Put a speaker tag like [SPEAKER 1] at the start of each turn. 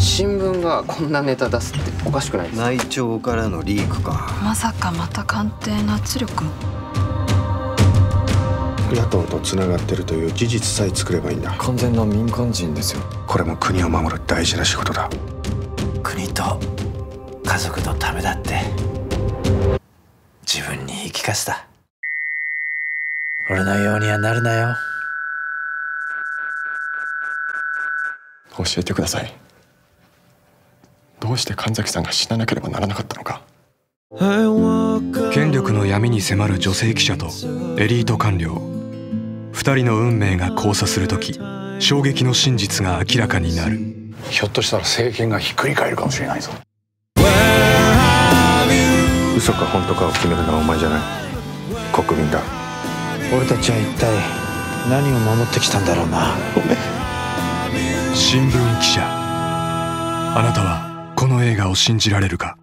[SPEAKER 1] 新聞がこんなネタ出すっておかしくないですか？
[SPEAKER 2] 内調からのリークか。
[SPEAKER 3] まさかまた官邸の圧力
[SPEAKER 4] 野党とつながってるという事実さえ作ればいいんだ。
[SPEAKER 5] 完全な民間人ですよ。
[SPEAKER 4] これも国を守る大事な仕事だ。
[SPEAKER 6] 国と家族のためだって自分に言い聞かせた。俺のようにはなるなよ。
[SPEAKER 5] 教えてくださいどうして神崎さんが死ななければならなかったのか。
[SPEAKER 7] 権力の闇に迫る女性記者とエリート官僚。二人の運命が交差する時衝撃の真実が明らかになる。
[SPEAKER 8] ひょっとしたら政権がひっくり返るかもしれないぞ。
[SPEAKER 4] 嘘か本当かを決めるのはお前じゃない。国民だ。
[SPEAKER 6] 俺たちは一体何を守ってきたんだろうな。
[SPEAKER 7] 新聞記者。あなたはこの映画を信じられるか？